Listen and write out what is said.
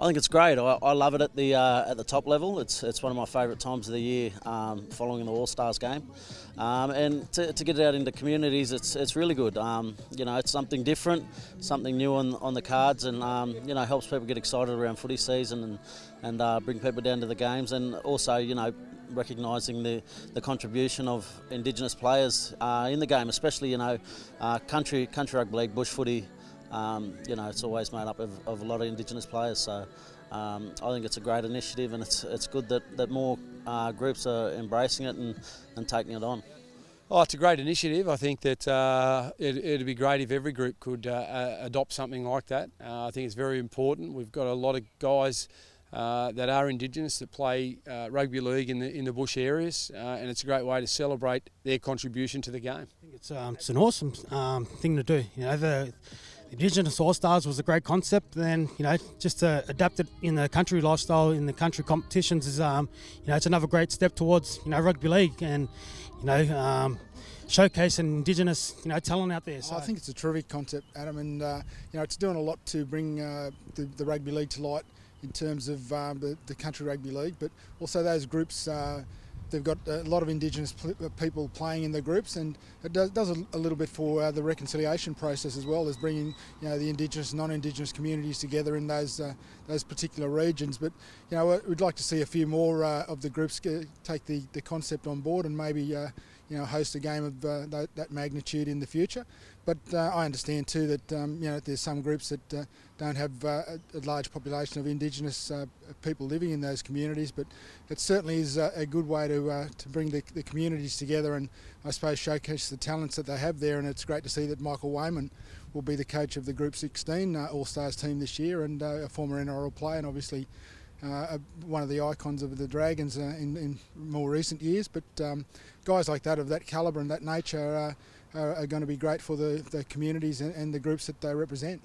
I think it's great. I, I love it at the uh, at the top level. It's it's one of my favourite times of the year, um, following the All Stars game, um, and to, to, get it out into communities, it's it's really good. Um, you know, it's something different, something new on on the cards, and um, you know helps people get excited around footy season and and uh, bring people down to the games, and also you know recognising the, the contribution of Indigenous players uh, in the game, especially you know uh, country country rugby league, bush footy um, you know, it's always made up of, of a lot of Indigenous players. So um, I think it's a great initiative, and it's it's good that that more uh, groups are embracing it and, and taking it on. Oh, it's a great initiative. I think that uh, it, would be great if every group could uh, adopt something like that. Uh, I think it's very important. We've got a lot of guys uh, that are Indigenous that play uh, rugby league in the in the bush areas, uh, and it's a great way to celebrate their contribution to the game. I think it's um, it's an awesome um, thing to do. You know, the Indigenous All Stars was a great concept. Then you know, just to adapt it in the country lifestyle, in the country competitions is, um, you know, it's another great step towards you know rugby league and you know. Um, showcasing Indigenous, you know, talent out there. So. I think it's a terrific concept, Adam, and uh, you know, it's doing a lot to bring uh, the, the, rugby league to light in terms of um, the, the, country rugby league, but also those groups. Uh, They've got a lot of Indigenous uh, people playing in the groups, and it does, does a, little bit for uh, the reconciliation process as well as bringing you know the Indigenous, and non-Indigenous communities together in those uh, those particular regions. But you know we'd like to see a few more uh, of the groups take the, the concept on board and maybe uh, you know host a game of uh, that, that, magnitude in the future. But I understand too that um, you know there's some groups that don't have uh, a large population of Indigenous uh, people living in those communities, but it certainly is a, a good way to uh, to bring the, the, communities together and I suppose showcase the talents that they have there. And it's great to see that Michael Weyman will be the coach of the Group 16 uh, All Stars team this year and uh, a former NRL player and obviously. Uh, one of the icons of the Dragons in, in, more recent years, but um, guys like that of that calibre and that nature are, are, going to be great for the, the communities and, and the groups that they represent.